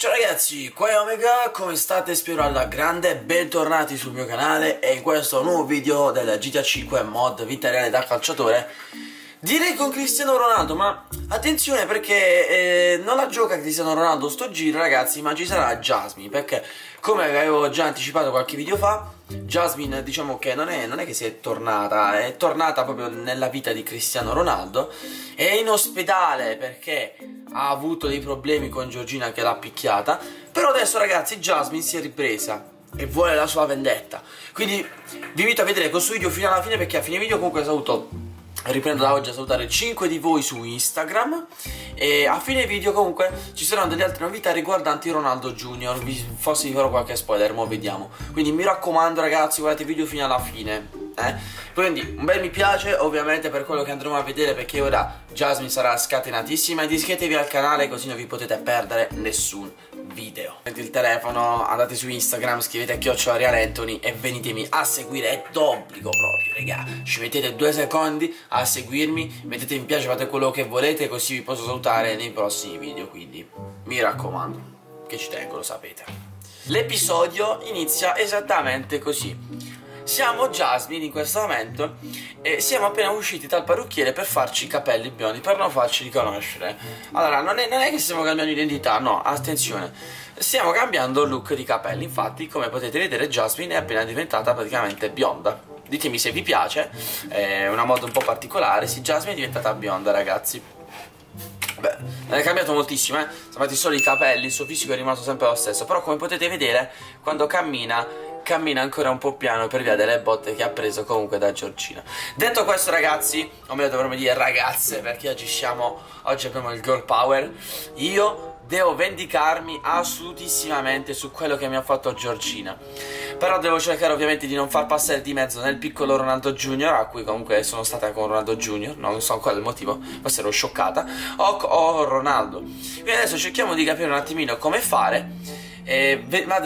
Ciao ragazzi, qua è Omega, come state? Spero alla grande, bentornati sul mio canale e in questo nuovo video del GTA 5 mod vita reale da calciatore Direi con Cristiano Ronaldo, ma attenzione perché eh, non la gioca Cristiano Ronaldo sto giro ragazzi, ma ci sarà Jasmine Perché come avevo già anticipato qualche video fa, Jasmine diciamo che non è, non è che si è tornata, è tornata proprio nella vita di Cristiano Ronaldo. È in ospedale perché ha avuto dei problemi con Giorgina che l'ha picchiata Però adesso ragazzi Jasmine si è ripresa e vuole la sua vendetta. Quindi vi invito a vedere questo video fino alla fine perché a fine video comunque saluto riprendo da oggi a salutare 5 di voi su Instagram e a fine video comunque ci saranno delle altre novità riguardanti Ronaldo Junior. Forse vi farò qualche spoiler, ma vediamo. Quindi mi raccomando ragazzi guardate il video fino alla fine eh? quindi un bel mi piace ovviamente per quello che andremo a vedere perché ora Jasmine sarà scatenatissima. Iscrivetevi al canale così non vi potete perdere nessun video. Prendete il telefono, andate su Instagram, scrivete a chiocciola Anthony e venitemi a seguire, è d'obbligo proprio, raga Ci mettete due secondi a seguirmi, mettete in piace, fate quello che volete così vi posso salutare nei prossimi video, quindi mi raccomando, che ci tengo, lo sapete. L'episodio inizia esattamente così siamo Jasmine in questo momento e siamo appena usciti dal parrucchiere per farci i capelli biondi, per non farci riconoscere. Allora, non è, non è che stiamo cambiando identità, no, attenzione. Stiamo cambiando look di capelli, infatti, come potete vedere, Jasmine è appena diventata praticamente bionda. Ditemi se vi piace, è una moda un po' particolare, sì, Jasmine è diventata bionda, ragazzi. Beh, non è cambiato moltissimo, eh. Sono fatti solo i capelli, il suo fisico è rimasto sempre lo stesso. Però come potete vedere, quando cammina cammina ancora un po' piano per via delle botte che ha preso comunque da Giorgina. Detto questo ragazzi, o meglio dovremmo dire ragazze perché oggi siamo, oggi abbiamo il girl power, io devo vendicarmi assolutissimamente su quello che mi ha fatto Giorgina. Però devo cercare ovviamente di non far passare di mezzo nel piccolo Ronaldo Junior, a cui comunque sono stata con Ronaldo Junior, non so qual è il motivo, forse ero scioccata, o, o Ronaldo. Quindi adesso cerchiamo di capire un attimino come fare e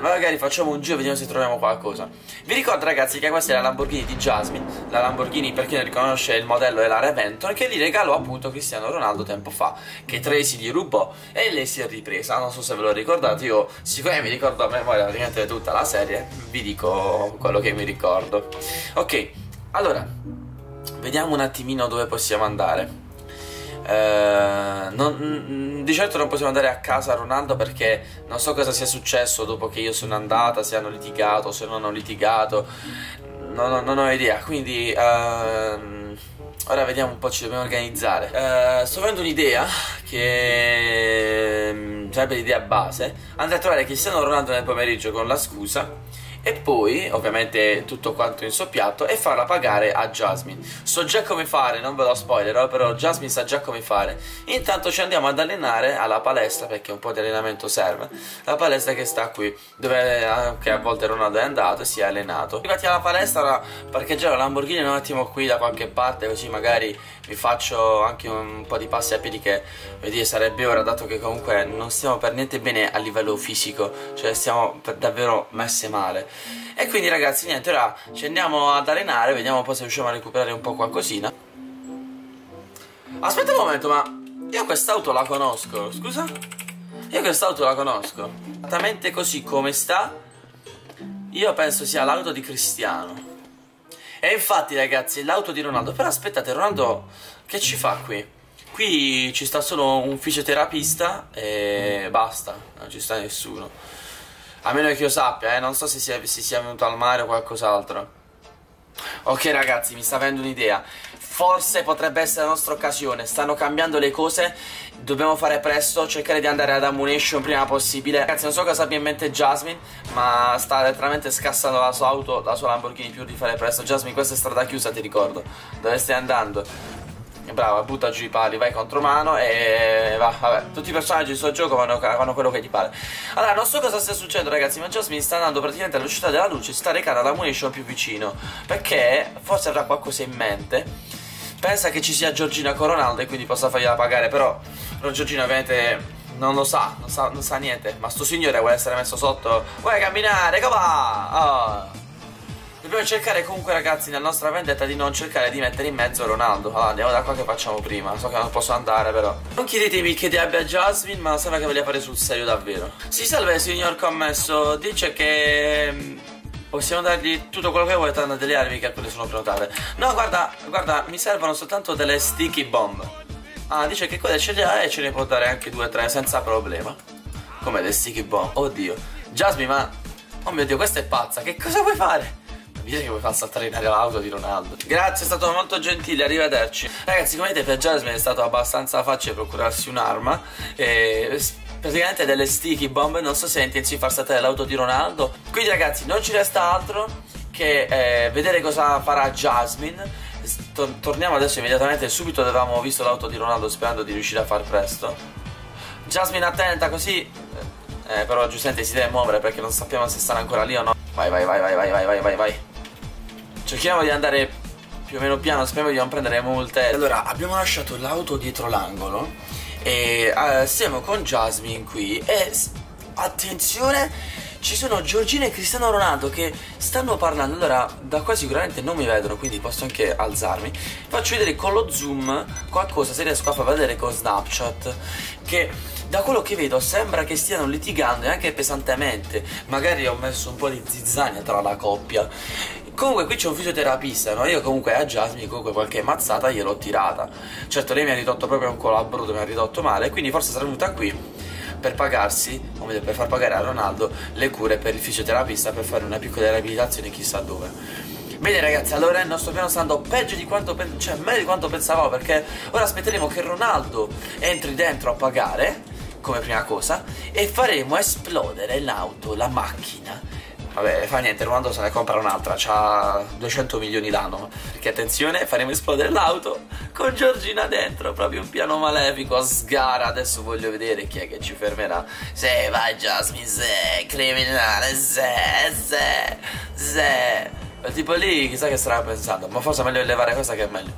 magari facciamo un giro e vediamo se troviamo qualcosa. Vi ricordo ragazzi che questa è la Lamborghini di Jasmine, la Lamborghini per chi non riconosce il modello è la Reventon che gli regalò appunto Cristiano Ronaldo tempo fa, che Tracy gli rubò e lei si è ripresa, non so se ve lo ricordate, io sicuramente mi ricordo a memoria praticamente tutta la serie, vi dico quello che mi ricordo. Ok, allora, vediamo un attimino dove possiamo andare. Eh, non, di certo non possiamo andare a casa Ronaldo perché non so cosa sia successo dopo che io sono andata, se hanno litigato, se non hanno litigato, non, non ho idea. Quindi uh, ora vediamo un po', ci dobbiamo organizzare. Uh, sto avendo un'idea che um, sarebbe l'idea base. Andare a trovare Cristiano Ronaldo nel pomeriggio con la scusa e poi ovviamente tutto quanto insoppiato e farla pagare a Jasmine. So già come fare non ve lo spoilerò però Jasmine sa già come fare. Intanto ci andiamo ad allenare alla palestra perché un po' di allenamento serve. La palestra che sta qui dove anche a volte Ronaldo è andato e si è allenato. Arrivati alla palestra parcheggiare la Lamborghini un attimo qui da qualche parte così magari vi faccio anche un po' di passi a piedi che vedete sarebbe ora dato che comunque non stiamo per niente bene a livello fisico. Cioè stiamo davvero messe male e quindi ragazzi niente ora ci andiamo ad allenare vediamo poi se riusciamo a recuperare un po' qualcosina. Aspetta un momento ma io quest'auto la conosco scusa? Io quest'auto la conosco esattamente così come sta io penso sia l'auto di Cristiano. E infatti ragazzi l'auto di Ronaldo Però aspettate Ronaldo che ci fa qui? Qui ci sta solo un fisioterapista e basta Non ci sta nessuno A meno che io sappia eh Non so se sia, se sia venuto al mare o qualcos'altro. Ok ragazzi mi sta avendo un'idea. Forse potrebbe essere la nostra occasione. Stanno cambiando le cose. Dobbiamo fare presto Cercare di andare ad Ammunition prima possibile. Ragazzi non so cosa abbia in mente Jasmine Ma sta letteralmente scassando la sua auto La sua Lamborghini più di fare presto. Jasmine questa è strada chiusa ti ricordo. Dove stai andando? Brava, butta giù i pali, vai contro mano e va, vabbè, tutti i personaggi del suo gioco vanno, vanno quello che gli pare. Allora, non so cosa stia succedendo ragazzi, ma Jasmine sta andando praticamente all'uscita della luce, sta recando la munition più vicino, perché forse avrà qualcosa in mente pensa che ci sia Giorgina con Ronaldo e quindi possa fargliela pagare, però, Giorgina ovviamente non lo sa non, sa, non sa niente, ma sto signore vuole essere messo sotto, vuole camminare, come va? Oh. Dobbiamo cercare comunque ragazzi nella nostra vendetta di non cercare di mettere in mezzo Ronaldo. Allora andiamo da qua che facciamo prima. So che non posso andare però. Non chiedetemi che ti abbia Jasmine ma sembra che voglia fare sul serio davvero. Si salve signor commesso. Dice che mm, Possiamo dargli tutto quello che vuoi tranne delle armi che alcune sono prenotate No guarda, guarda, mi servono soltanto delle sticky bomb. Ah, dice che quelle ce le ha e ce ne può dare anche due o tre senza problema. Come le sticky bomb, oddio. Jasmine ma, oh mio dio questa è pazza, che cosa vuoi fare? Vedi che vuoi far saltare in aria l'auto di Ronaldo. Grazie, è stato molto gentile, arrivederci. Ragazzi, come vedete per Jasmine è stato abbastanza facile procurarsi un'arma e praticamente delle sticky bomb, non so se è far saltare l'auto di Ronaldo. Quindi ragazzi, non ci resta altro che eh, vedere cosa farà Jasmine. Tor torniamo adesso immediatamente, subito avevamo visto l'auto di Ronaldo sperando di riuscire a far presto. Jasmine attenta così, eh, però giustamente si deve muovere perché non sappiamo se sarà ancora lì o no. Vai, Vai, vai, vai, vai, vai, vai, vai, vai cerchiamo di andare più o meno piano speriamo di non prendere multe allora abbiamo lasciato l'auto dietro l'angolo e uh, siamo con Jasmine qui e attenzione ci sono Giorgina e Cristiano Ronaldo che stanno parlando. Allora da qua sicuramente non mi vedono quindi posso anche alzarmi. Faccio vedere con lo zoom qualcosa se riesco a far vedere con Snapchat che da quello che vedo sembra che stiano litigando e anche pesantemente. Magari ho messo un po' di zizzania tra la coppia Comunque qui c'è un fisioterapista, no? Io comunque a Jasmine comunque qualche mazzata gliel'ho tirata. Certo lei mi ha ridotto proprio un collo bruto, mi ha ridotto male, quindi forse sarà venuta qui per pagarsi, o meglio per far pagare a Ronaldo le cure per il fisioterapista per fare una piccola riabilitazione chissà dove. Bene ragazzi, allora il nostro piano sta andando peggio di quanto, cioè meglio di quanto pensavamo perché ora aspetteremo che Ronaldo entri dentro a pagare come prima cosa e faremo esplodere l'auto, la macchina Vabbè, fa niente, Ronaldo se ne compra un'altra, c'ha 200 milioni l'anno. Perché attenzione, faremo esplodere l'auto con Giorgina dentro, proprio un piano malefico, a sgara. Adesso voglio vedere chi è che ci fermerà. Se vai Jasmine, se, criminale, se, se, se. Quel tipo lì chissà che starà pensando, ma forse è meglio elevare questa che è meglio.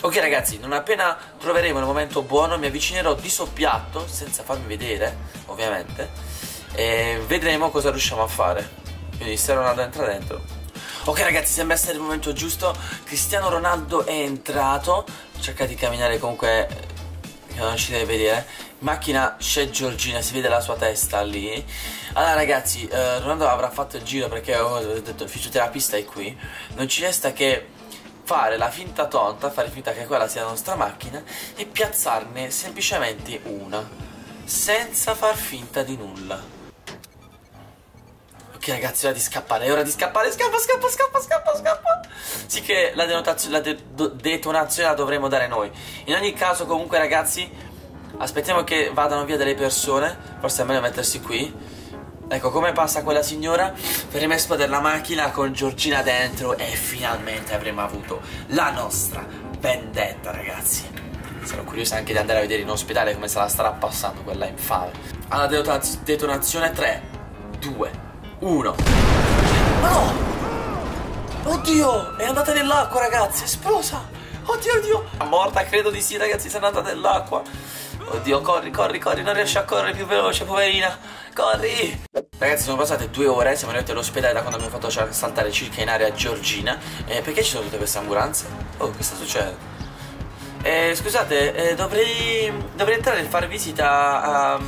Ok ragazzi, non appena troveremo il momento buono mi avvicinerò di soppiatto, senza farmi vedere, ovviamente, e vedremo cosa riusciamo a fare. Quindi se Ronaldo entra dentro. Ok ragazzi sembra essere il momento giusto. Cristiano Ronaldo è entrato. Cerca di camminare comunque Che non ci deve vedere. Macchina c'è Giorgina Si vede la sua testa lì. Allora ragazzi eh, Ronaldo avrà fatto il giro Perché ho detto il fisioterapista è qui. Non ci resta che fare la finta tonta Fare finta che quella sia la nostra macchina E piazzarne semplicemente una Senza far finta di nulla Ok ragazzi, è ora di scappare, è ora di scappare, scappa, scappa, scappa, scappa, scappa. Sì che la, la de detonazione la dovremo dare noi. In ogni caso comunque ragazzi, aspettiamo che vadano via delle persone, forse è meglio mettersi qui. Ecco come passa quella signora Faremo esplodere la macchina con Giorgina dentro E finalmente avremo avuto la nostra vendetta ragazzi Sono curioso anche di andare a vedere in ospedale come se la starà passando quella infame Alla detonazione 3 2 uno. Ma no! Oddio! È andata nell'acqua, ragazzi! È esplosa! Oddio, oddio! È morta, credo di sì, ragazzi, si è andata nell'acqua! Oddio, corri, corri, corri, non riesce a correre più veloce, poverina! Corri! Ragazzi, sono passate due ore, siamo arrivati all'ospedale da quando abbiamo fatto saltare circa in area Giorgina. Eh, perché ci sono tutte queste ambulanze? Oh, che sta succedendo? Eh, scusate, eh, dovrei, dovrei entrare e fare visita a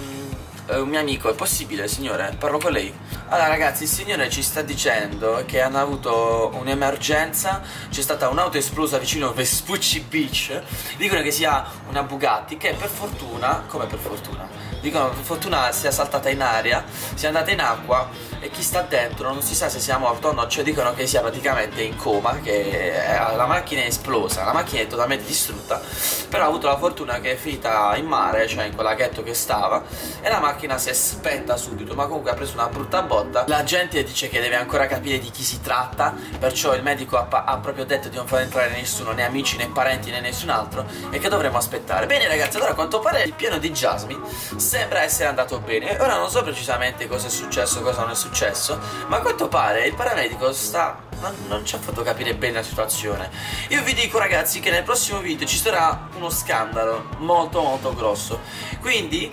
um, un mio amico, è possibile, signore? Parlo con lei? Allora ragazzi il signore ci sta dicendo che hanno avuto un'emergenza C'è stata un'auto esplosa vicino a Vespucci Beach Dicono che sia una Bugatti che per fortuna, come per fortuna Dicono che per fortuna sia saltata in aria, sia andata in acqua e chi sta dentro non si sa se sia morto o no, cioè dicono che sia praticamente in coma, che la macchina è esplosa, la macchina è totalmente distrutta, però ha avuto la fortuna che è finita in mare, cioè in quel laghetto che stava, e la macchina si è spenta subito, ma comunque ha preso una brutta botta. La gente dice che deve ancora capire di chi si tratta, perciò il medico ha, ha proprio detto di non far entrare nessuno, né amici, né parenti, né nessun altro, e che dovremo aspettare. Bene ragazzi, allora a quanto pare il piano di Jasmine sembra essere andato bene, ora non so precisamente cosa è successo, cosa non è successo, successo, ma a quanto pare il paramedico sta non, non, ci ha fatto capire bene la situazione. Io vi dico ragazzi che nel prossimo video ci sarà uno scandalo molto molto grosso. Quindi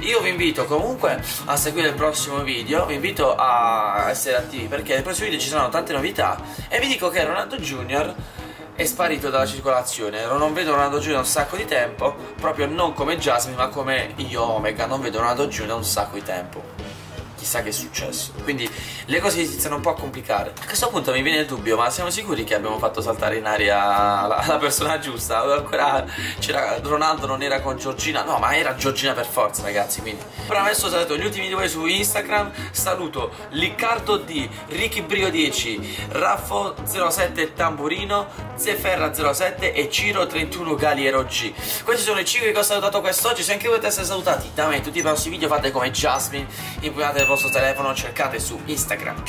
io vi invito comunque a seguire il prossimo video, vi invito a essere attivi perché nel prossimo video ci saranno tante novità e vi dico che Ronaldo Junior è sparito dalla circolazione. Non vedo Ronaldo Junior da un sacco di tempo, proprio non come Jasmine, ma come io Omega, non vedo Ronaldo Junior da un sacco di tempo chissà che è successo. Quindi le cose iniziano un po' a complicare. A questo punto mi viene il dubbio, ma siamo sicuri che abbiamo fatto saltare in aria la, la persona giusta? Ancora c'era Ronaldo non era con Giorgina, no, ma era Giorgina per forza, ragazzi. Quindi. Però adesso saluto gli ultimi due su Instagram. Saluto Liccardo D, Ricky Brio 10, Raffo 07 Tamburino, Zeferra 07 e Ciro 31 Galiero G. Questi sono i 5 che ho salutato quest'oggi. Se anche volete essere salutati da me, tutti i prossimi video fate come Jasmine, impugnate vostro telefono, cercate su Instagram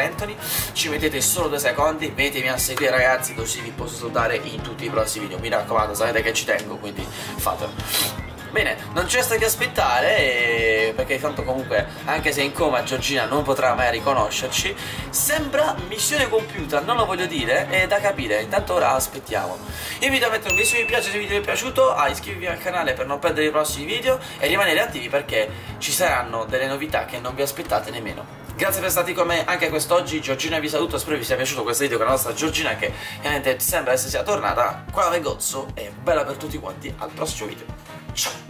Anthony, ci mettete solo due secondi, mettetemi a seguire ragazzi così vi posso salutare in tutti i prossimi video. Mi raccomando, sapete che ci tengo, quindi fatelo. Bene, non c'è sta che aspettare e... perché tanto comunque anche se in coma Giorgina non potrà mai riconoscerci. Sembra missione compiuta, non lo voglio dire, è da capire, intanto ora aspettiamo. Invito a mettere un bellissimo mi piace se il video vi è piaciuto, a iscrivervi al canale per non perdere i prossimi video e rimanere attivi perché ci saranno delle novità che non vi aspettate nemmeno. Grazie per stati con me anche quest'oggi, Giorgina vi saluto, spero vi sia piaciuto questo video con la nostra Giorgina che ovviamente sembra essere tornata qua a Regozzo e bella per tutti quanti, al prossimo video. Ciao!